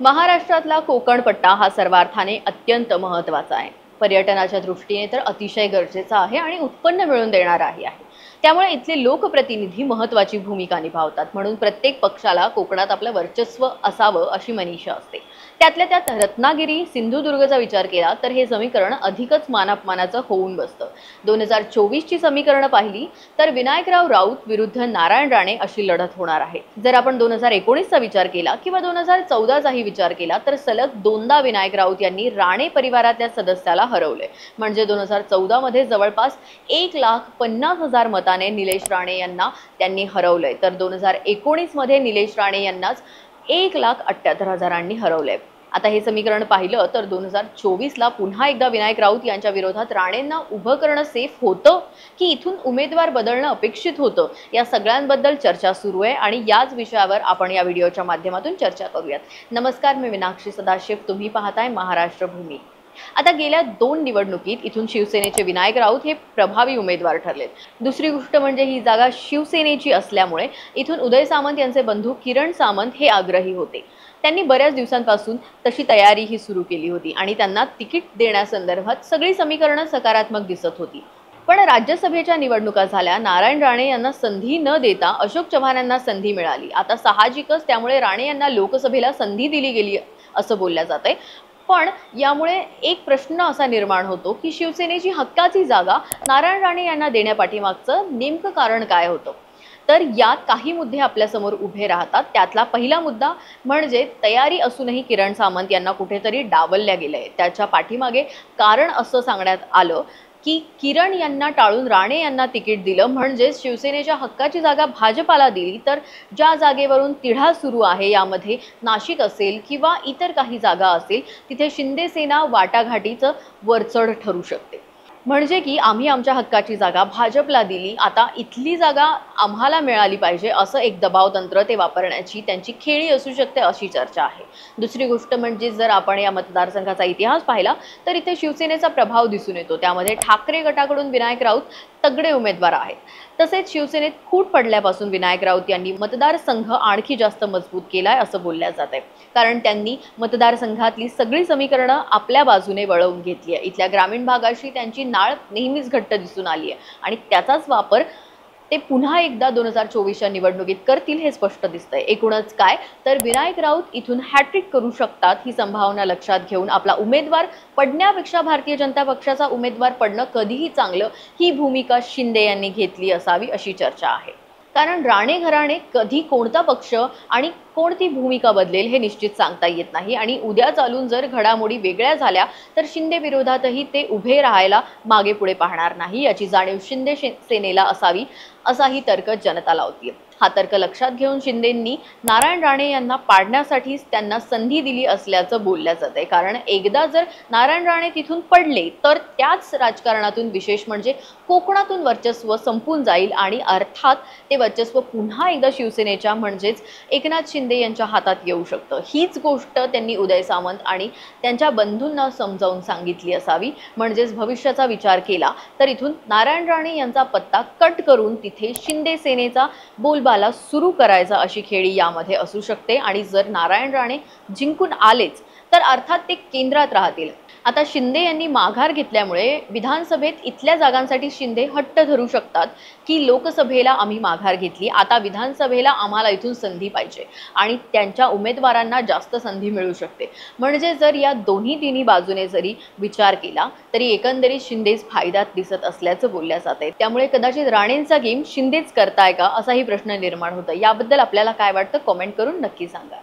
महाराष्ट्रातला कोकण पट्टा हा सर्वार्थाने अत्यंत महत्त्वाचा आहे. पर्यटनाच्या दृष्टीने तर अतिशय गरजेचा आहे आणि उत्पन्न मिळवून देणाराही आहे. त्यामुळे इथले लोकप्रतिनिधी महत्त्वाची भूमिका निभावतात. म्हणून प्रत्येक पक्षाला कोकणात आपलं वर्चस्व असावं अशी मनीषा असते. त्यातल्या त्यात रत्नागिरी सिंधुदुर्गचा विचार केला तर हे समीकरण अधिकच मानापमानाचं होऊन बसतं. दोन हजार चोवीसची समीकरणं पाहिली तर विनायकराव राऊत विरुद्ध नारायण राणे अशी लढत होणार आहे. जर आपण दोन हजार एकोणीसचा विचार केला किंवा दोन हजार चौदाचाही विचार केला तर सलग दोनदा विनायक राऊत यांनी राणे परिवारातल्या सदस्याला हरवले म्हणजे दोन हजार चौदामध्ये जवळपास एक लाख पन्नास हजार मताने निलेश राणे यांना त्यांनी हरवलंय. तर दोन हजार एकोणीसमध्ये निलेश राणे यांनाच एक लाख अठ्ठ्याहत्तर हजारांनी हरवलंय. आता हे समीकरण पाहिलं तर दोन हजार चोवीसला पुन्हा एकदा विनायक राऊत यांच्या विरोधात राणेंना उभं करणं सेफ होतं की इथून उमेदवार बदलणं अपेक्षित होतं? या सगळ्यांबद्दल चर्चा सुरू आहे आणि याच विषयावर आपण या व्हिडिओच्या माध्यमातून चर्चा करूयात. नमस्कार मी मीनाक्षी सदाशिव. तुम्ही पाहताय महाराष्ट्र भूमी आता गेल्या दोन निवडणुकीत इथून शिवसेनेचे विनायक राऊत हे प्रभावी उमेदवार ठरलेत. दुसरी गोष्ट म्हणजे ही जागा शिवसेनेची असल्यामुळे इथून उदय सामंत यांचे बंधू किरण सामंत हे आग्रही होते. त्यांनी बऱ्याच दिवसांपासून तशी तयारी ही सुरू केली होती आणि त्यांना तिकीट देण्यासंदर्भात सगळी समीकरणं सकारात्मक दिसत होती. पण राज्यसभेच्या निवडणुका झाल्या नारायण राणे यांना संधी न देता अशोक चव्हाण यांना संधी मिळाली. आता साहजिकच त्यामुळे राणे यांना लोकसभेला संधी दिली गेली असं बोलल्या जात आहे पण यामुळे एक प्रश्न असा निर्माण होतो की शिवसेनेची हक्काची जागा नारायण राणे यांना देण्यापाठीमागचं नेमकं कारण काय होतं? तर यात काही मुद्दे आपल्यासमोर उभे राहतात. त्यातला पहिला मुद्दा म्हणजे तयारी असूनही किरण सामंत यांना कुठेतरी डावलल्या गेलंय. त्याच्या पाठीमागे कारण असं सांगण्यात आलं की किरण यांना टाळून राणे यांना तिकीट दिलं. म्हणजेच शिवसेनेच्या हक्काची जागा भाजपाला दिली. तर ज्या जागेवरून तिढा सुरू आहे यामध्ये नाशिक असेल किंवा इतर काही जागा असेल तिथे शिंदेसेना वाटाघाटीचं वरचढ ठरू शकते. म्हणजे की आम्ही आमच्या हक्काची जागा भाजपला दिली. आता इथली जागा आम्हाला मिळाली पाहिजे असं एक दबाव तंत्र ते वापरण्याची त्यांची खेळी असू शकते अशी चर्चा आहे. दुसरी गोष्ट म्हणजे जर आपण या मतदारसंघाचा इतिहास पाहिला तर इथे शिवसेनेचा प्रभाव दिसून येतो. त्यामध्ये ठाकरे गटाकडून विनायक राऊत तगडे उमेदवार आहेत. तसेच शिवसेनेत फूट पडल्यापासून विनायक राऊत यांनी मतदारसंघ आणखी जास्त मजबूत केलाय असं बोलल्या जात आहे कारण त्यांनी मतदारसंघातली सगळी समीकरणं आपल्या बाजूने वळवून घेतली आहे. इथल्या ग्रामीण भागाशी त्यांची नाळ नेहमीच घट्ट दिसून आली आहे आणि त्याचाच वापर ते पुन्हा एकदा दोन हजार चोवीसच्या निवडणुकीत करतील हे स्पष्ट दिसतंय. एकूणच काय? तर विनायक राऊत इथून हॅट्रिक करू शकतात ही संभावना लक्षात घेऊन आपला उमेदवार पडण्यापेक्षा भारतीय जनता पक्षाचा उमेदवार पडणं कधीही चांगलं ही भूमिका शिंदे यांनी घेतली असावी अशी चर्चा आहे. कारण राणे घराणे कधी कोणता पक्ष आणि कोणती भूमिका बदलेल हे निश्चित सांगता येत नाही. आणि उद्या चालून जर घडामोडी वेगळ्या झाल्या तर शिंदे विरोधातही ते उभे राहायला मागे पुढे पाहणार नाही. याची जाणीव शिंदे सेनेला असावी असाही तर्क जनता लावतीय हा तर्क लक्षात घेऊन शिंदेंनी नारायण राणे यांना पाडण्यासाठीच त्यांना संधी दिली असल्याचं बोलल्या जात आहे कारण एकदा जर नारायण राणे तिथून पडले तर त्याच राजकारणातून विशेष म्हणजे कोकणातून वर्चस्व संपून जाईल आणि अर्थात ते वर्चस्व पुन्हा एकदा शिवसेनेच्या म्हणजेच एकनाथ शिंदे यांच्या हातात येऊ शकतं. हीच गोष्ट त्यांनी उदय सामंत आणि त्यांच्या बंधूंना समजावून सांगितली असावी. म्हणजेच भविष्याचा विचार केला तर इथून नारायण राणे यांचा पत्ता कट करून तिथे शिंदे सेनेचा बोलबाला सुरू करायचा अशी खेळी यामध्ये असू शकते. आणि जर नारायण राणे जिंकून आलेच तर अर्थात ते केंद्रात राहतील. आता शिंदे यांनी माघार घेतल्यामुळे विधानसभेत इथल्या जागांसाठी शिंदे हट्ट धरू शकतात की लोकसभेला आम्ही माघार घेतली. आता विधानसभेला आम्हाला इथून संधी पाहिजे आणि त्यांच्या उमेदवारांना जास्त संधी मिळू शकते. म्हणजे जर या दोन्ही तिन्ही बाजूने जरी विचार केला तरी एकंदरीत शिंदेच फायद्यात दिसत असल्याचं बोलल्या जात आहे. त्यामुळे कदाचित राणेंचा गेम शिंदेच करताय का असाही प्रश्न निर्माण होतो याबद्दल आपल्याला काय वाटतं? कॉमेंट करून नक्की सांगा.